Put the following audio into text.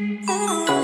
Ooh.